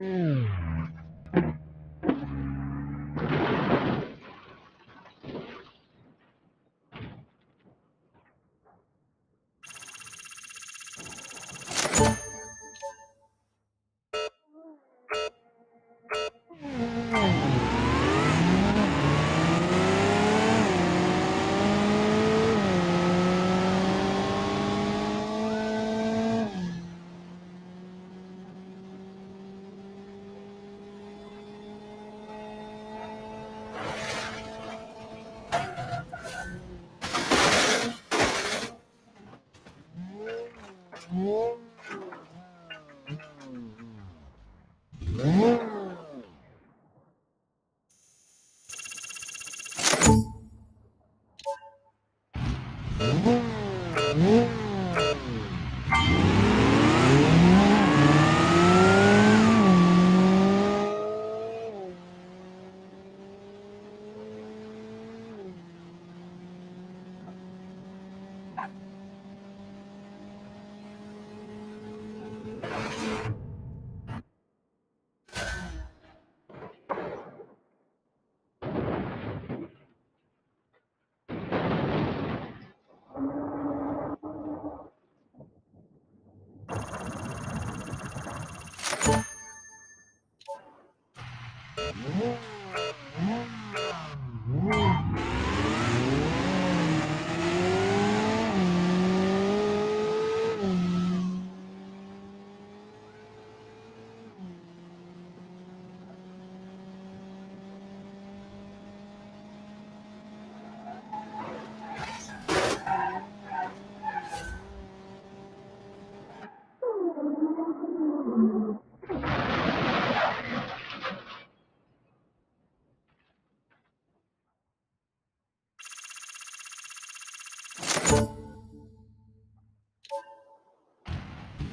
Mm.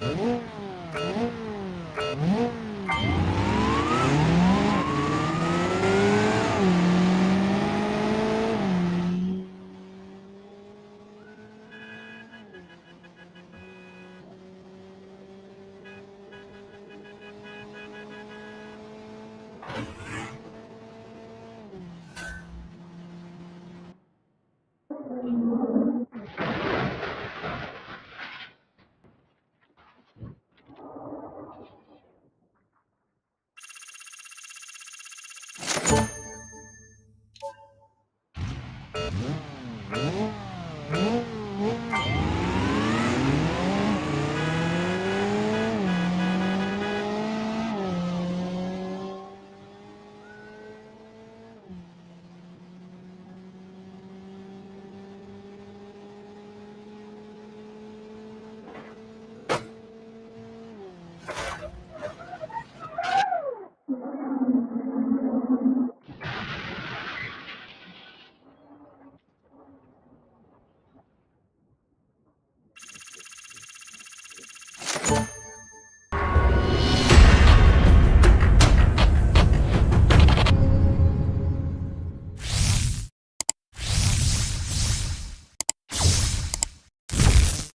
Mm-hmm.